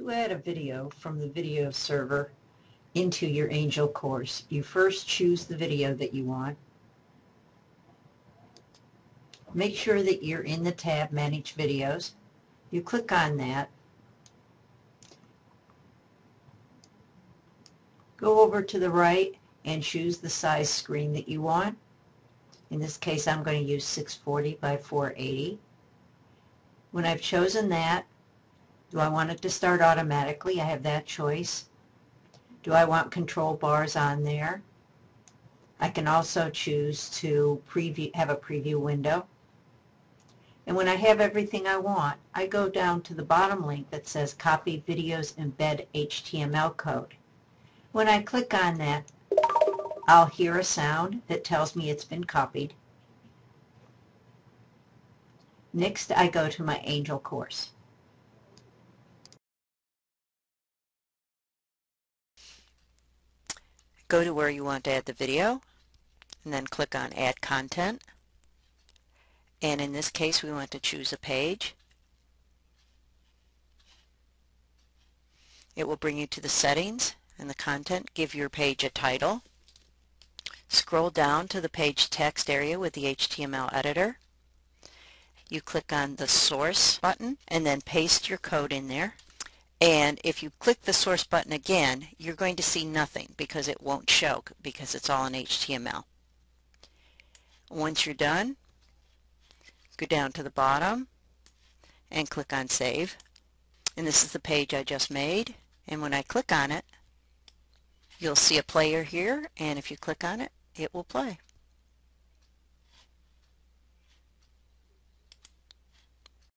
To add a video from the video server into your Angel course, you first choose the video that you want. Make sure that you're in the tab Manage Videos. You click on that. Go over to the right and choose the size screen that you want. In this case, I'm going to use 640 by 480. When I've chosen that, do I want it to start automatically? I have that choice. Do I want control bars on there? I can also choose to preview, have a preview window. And when I have everything I want, I go down to the bottom link that says Copy Videos Embed HTML Code. When I click on that, I'll hear a sound that tells me it's been copied. Next, I go to my Angel course. Go to where you want to add the video and then click on Add Content. And in this case, we want to choose a page. It will bring you to the settings and the content. Give your page a title. Scroll down to the page text area with the HTML editor. You click on the source button and then paste your code in there. And if you click the source button again, you're going to see nothing because it won't show because it's all in HTML. Once you're done, go down to the bottom and click on Save. And this is the page I just made. And when I click on it, you'll see a player here. And if you click on it, it will play.